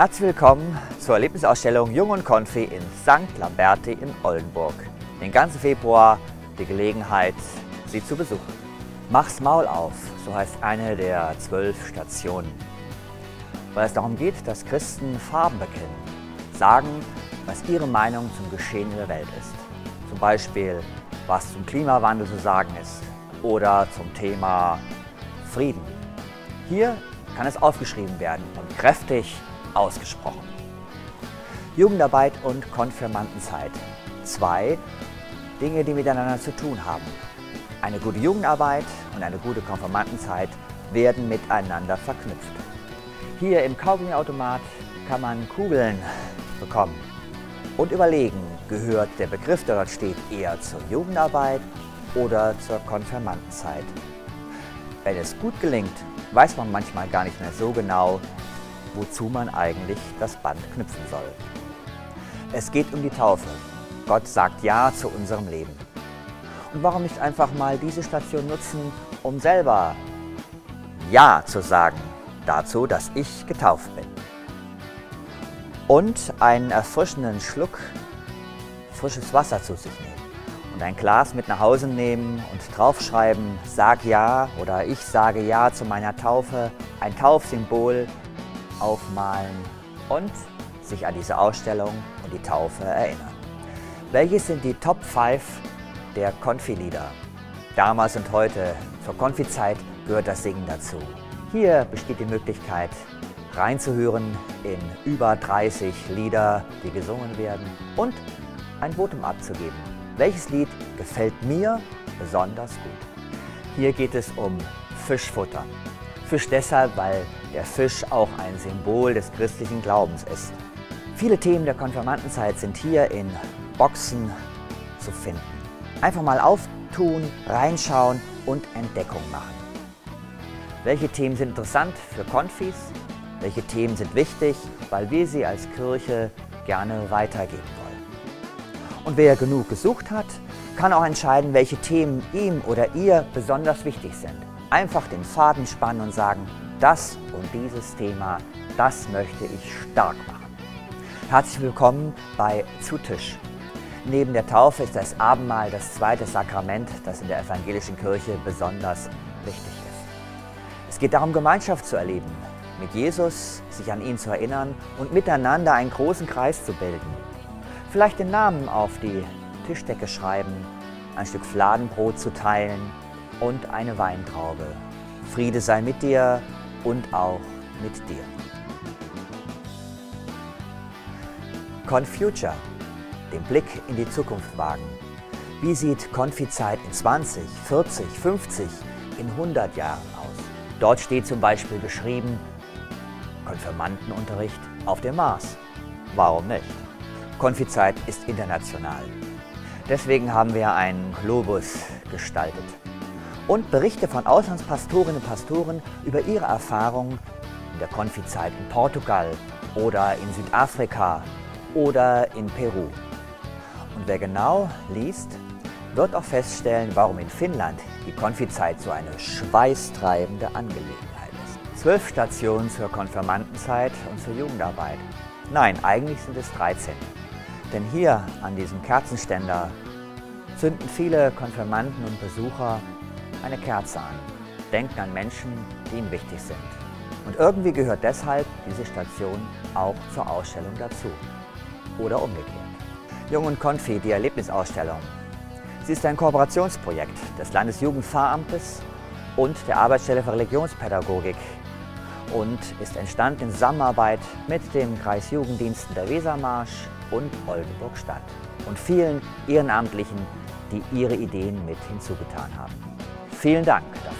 Herzlich willkommen zur Erlebnisausstellung Jung und Konfi in St. Lamberti in Oldenburg. Den ganzen Februar die Gelegenheit, Sie zu besuchen. Mach's Maul auf, so heißt eine der zwölf Stationen. Weil es darum geht, dass Christen Farben bekennen, sagen, was ihre Meinung zum Geschehen in der Welt ist. Zum Beispiel, was zum Klimawandel zu sagen ist oder zum Thema Frieden. Hier kann es aufgeschrieben werden und kräftig ausgesprochen. Jugendarbeit und Konfirmandenzeit. Zwei Dinge, die miteinander zu tun haben. Eine gute Jugendarbeit und eine gute Konfirmandenzeit werden miteinander verknüpft. Hier im Kaugummiautomat kann man Kugeln bekommen und überlegen, gehört der Begriff, der dort steht, eher zur Jugendarbeit oder zur Konfirmandenzeit. Wenn es gut gelingt, weiß man manchmal gar nicht mehr so genau, wozu man eigentlich das Band knüpfen soll. Es geht um die Taufe. Gott sagt Ja zu unserem Leben. Und warum nicht einfach mal diese Station nutzen, um selber Ja zu sagen dazu, dass ich getauft bin. Und einen erfrischenden Schluck frisches Wasser zu sich nehmen. Und ein Glas mit nach Hause nehmen und draufschreiben, sag ja oder ich sage ja zu meiner Taufe, ein Taufsymbol aufmalen und sich an diese Ausstellung und die Taufe erinnern. Welches sind die Top 5 der Konfi-Lieder? Damals und heute, zur Konfi-Zeit gehört das Singen dazu. Hier besteht die Möglichkeit, reinzuhören in über 30 Lieder, die gesungen werden und ein Votum abzugeben. Welches Lied gefällt mir besonders gut? Hier geht es um Fischfutter. Fisch deshalb, weil der Fisch auch ein Symbol des christlichen Glaubens ist. Viele Themen der Konfirmandenzeit sind hier in Boxen zu finden. Einfach mal auftun, reinschauen und Entdeckung machen. Welche Themen sind interessant für Konfis? Welche Themen sind wichtig, weil wir sie als Kirche gerne weitergeben wollen? Und wer genug gesucht hat, kann auch entscheiden, welche Themen ihm oder ihr besonders wichtig sind. Einfach den Faden spannen und sagen, das und dieses Thema, das möchte ich stark machen. Herzlich willkommen bei Zutisch. Neben der Taufe ist das Abendmahl das zweite Sakrament, das in der evangelischen Kirche besonders wichtig ist. Es geht darum, Gemeinschaft zu erleben, mit Jesus, sich an ihn zu erinnern und miteinander einen großen Kreis zu bilden. Vielleicht den Namen auf die Tischdecke schreiben, ein Stück Fladenbrot zu teilen und eine Weintraube. Friede sei mit dir und auch mit dir. Confuture, den Blick in die Zukunft wagen. Wie sieht Konfizeit in 20, 40, 50, in 100 Jahren aus? Dort steht zum Beispiel geschrieben, Konfirmandenunterricht auf dem Mars. Warum nicht? Konfizeit ist international. Deswegen haben wir einen Globus gestaltet und Berichte von Auslandspastorinnen und Pastoren über ihre Erfahrungen in der Konfizeit in Portugal oder in Südafrika oder in Peru. Und wer genau liest, wird auch feststellen, warum in Finnland die Konfizeit so eine schweißtreibende Angelegenheit ist. Zwölf Stationen zur Konfirmandenzeit und zur Jugendarbeit. Nein, eigentlich sind es 13. Denn hier an diesem Kerzenständer zünden viele Konfirmanden und Besucher eine Kerze an, denken an Menschen, die ihnen wichtig sind. Und irgendwie gehört deshalb diese Station auch zur Ausstellung dazu. Oder umgekehrt. Jung und Konfi, die Erlebnisausstellung. Sie ist ein Kooperationsprojekt des Landesjugendpfarramtes und der Arbeitsstelle für Religionspädagogik und ist entstanden in Zusammenarbeit mit dem Kreisjugenddiensten der Wesermarsch und Oldenburg Stadt und vielen Ehrenamtlichen, die ihre Ideen mit hinzugetan haben. Vielen Dank dafür.